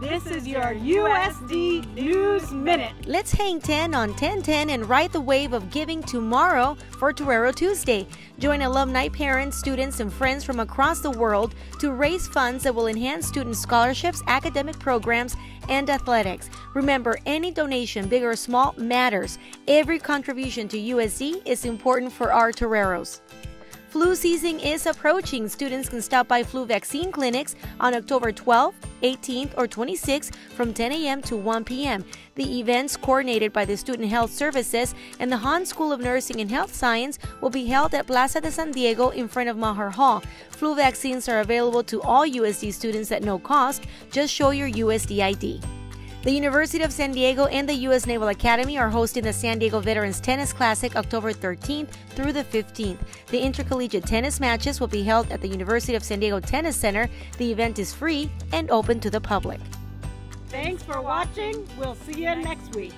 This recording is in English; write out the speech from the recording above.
This is your USD News Minute. Let's hang 10 on 1010 and ride the wave of giving tomorrow for Torero Tuesday. Join alumni, parents, students, and friends from across the world to raise funds that will enhance student scholarships, academic programs, and athletics. Remember, any donation, big or small, matters. Every contribution to USD is important for our Toreros. Flu season is approaching. Students can stop by flu vaccine clinics on October 12th, 18th, or 26th from 10 a.m. to 1 p.m. The events, coordinated by the Student Health Services and the Hahn School of Nursing and Health Science, will be held at Plaza de San Diego in front of Maher Hall. Flu vaccines are available to all USD students at no cost. Just show your USD ID. The University of San Diego and the U.S. Naval Academy are hosting the San Diego Veterans Tennis Classic October 13th through the 15th. The intercollegiate tennis matches will be held at the University of San Diego Tennis Center. The event is free and open to the public. Thanks for watching. We'll see you next week.